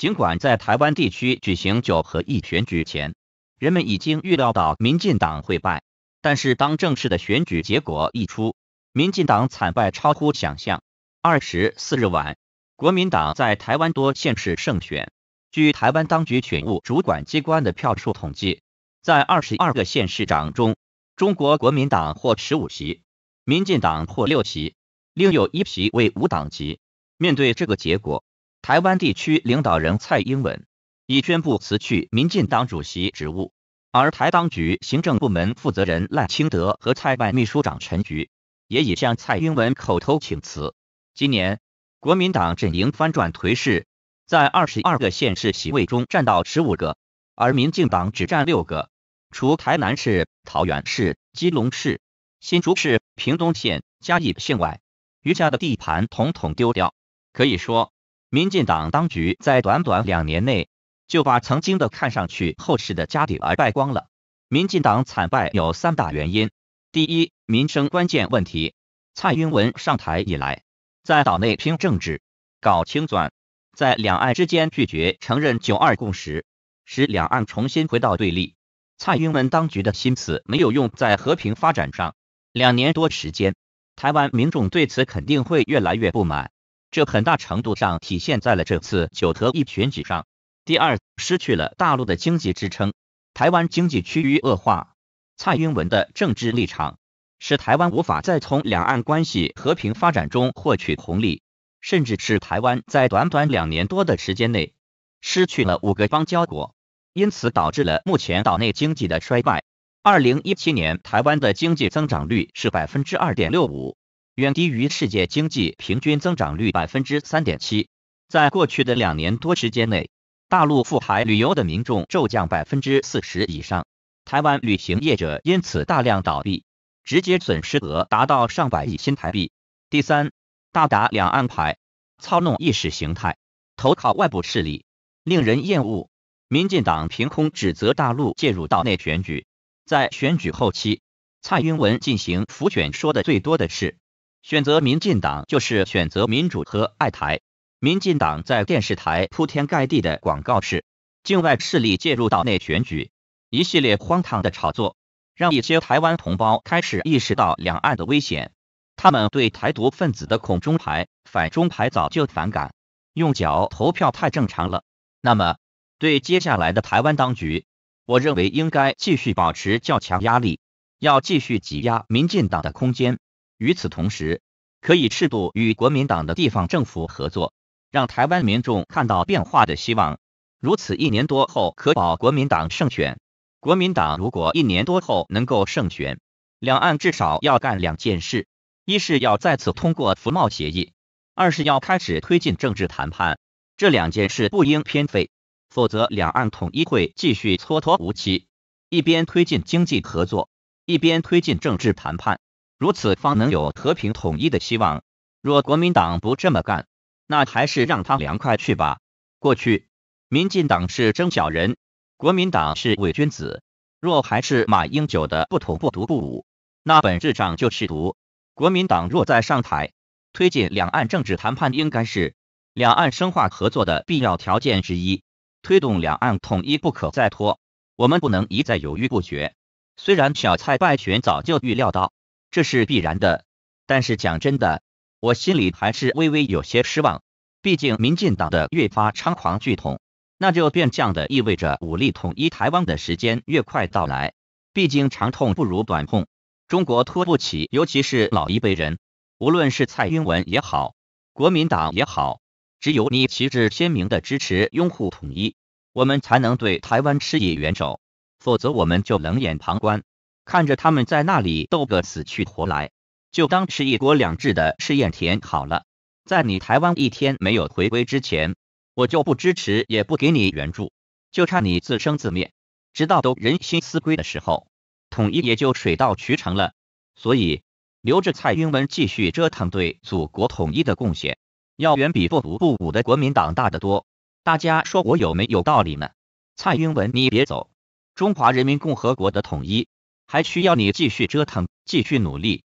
尽管在台湾地区举行九合一选举前，人们已经预料到民进党会败，但是当正式的选举结果一出，民进党惨败超乎想象。二十四日晚，国民党在台湾多县市胜选。据台湾当局选务主管机关的票数统计，在二十二个县市长中，中国国民党获十五席，民进党获六席，另有一席为无党籍。面对这个结果，台湾地区领导人蔡英文已宣布辞去民进党主席职务，而台当局行政部门负责人赖清德和蔡办秘书长陈菊也已向蔡英文口头请辞。今年国民党阵营翻转颓势。在二十二个县市席位中占到十五个，而民进党只占六个。除台南市、桃园市、基隆市、新竹市、屏东县、嘉义县外，余下的地盘统统丢掉。可以说，民进党当局在短短两年内就把曾经的看上去厚实的家底儿败光了。民进党惨败有三大原因：第一，民生关键问题。蔡英文上台以来，在岛内拼政治，搞清算。在两岸之间拒绝承认九二共识，使两岸重新回到对立。蔡英文当局的心思没有用在和平发展上，两年多时间，台湾民众对此肯定会越来越不满，这很大程度上体现在了这次九合一选举上。第二，失去了大陆的经济支撑，台湾经济趋于恶化。蔡英文的政治立场使台湾无法再从两岸关系和平发展中获取红利。甚至是台湾在短短两年多的时间内失去了五个邦交国，因此导致了目前岛内经济的衰败。二零一七年台湾的经济增长率是百分之二点六五，远低于世界经济平均增长率百分之三点七。在过去的两年多时间内，大陆赴台旅游的民众骤降百分之四十以上，台湾旅行业者因此大量倒闭，直接损失额达到上百亿新台币。第三。大打两岸牌，操弄意识形态，投靠外部势力，令人厌恶。民进党凭空指责大陆介入岛内选举，在选举后期，蔡英文进行浮选，说的最多的是选择民进党就是选择民主和爱台。民进党在电视台铺天盖地的广告是境外势力介入岛内选举，一系列荒唐的炒作，让一些台湾同胞开始意识到两岸的危险。他们对台独分子的恐中牌、反中牌早就反感，用脚投票太正常了。那么，对接下来的台湾当局，我认为应该继续保持较强压力，要继续挤压民进党的空间。与此同时，可以适度与国民党的地方政府合作，让台湾民众看到变化的希望。如此一年多后可保国民党胜选。国民党如果一年多后能够胜选，两岸至少要干两件事。一是要再次通过服贸协议，二是要开始推进政治谈判，这两件事不应偏废，否则两岸统一会继续蹉跎无期。一边推进经济合作，一边推进政治谈判，如此方能有和平统一的希望。若国民党不这么干，那还是让他凉快去吧。过去民进党是真小人，国民党是伪君子。若还是马英九的不统不独不武，那本质上就是独。国民党若再上台，推进两岸政治谈判，应该是两岸深化合作的必要条件之一。推动两岸统一不可再拖，我们不能一再犹豫不决。虽然小蔡败选早就预料到，这是必然的，但是讲真的，我心里还是微微有些失望。毕竟民进党的越发猖狂剧统，那就变相的意味着武力统一台湾的时间越快到来。毕竟长痛不如短痛。中国拖不起，尤其是老一辈人，无论是蔡英文也好，国民党也好，只有你旗帜鲜明的支持拥护统一，我们才能对台湾施以援手，否则我们就冷眼旁观，看着他们在那里斗个死去活来，就当是一国两制的试验田好了。在你台湾一天没有回归之前，我就不支持，也不给你援助，就差你自生自灭，直到都人心思归的时候。统一也就水到渠成了，所以留着蔡英文继续折腾对祖国统一的贡献，要远比不独不武的国民党大得多。大家说我有没有道理呢？蔡英文，你别走，中华人民共和国的统一还需要你继续折腾，继续努力。